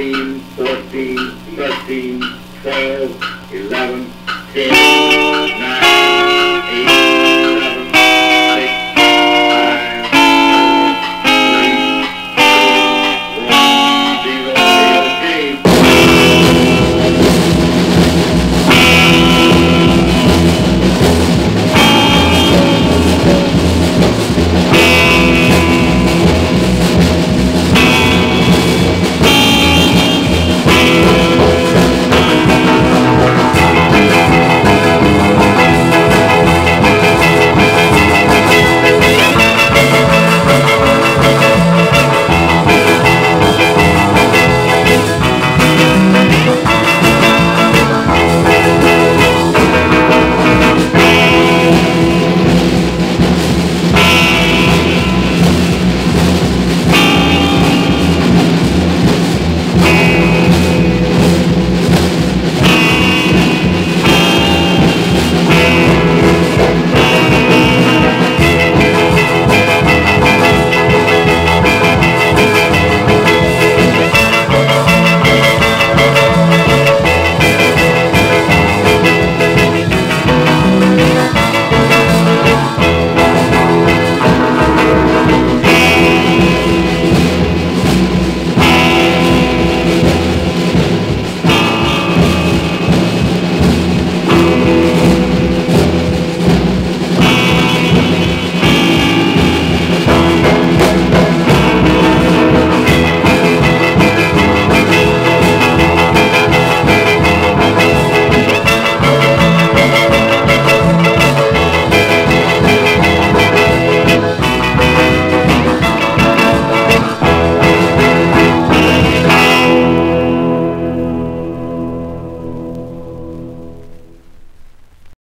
13, 14, 13, 12, 11, 10.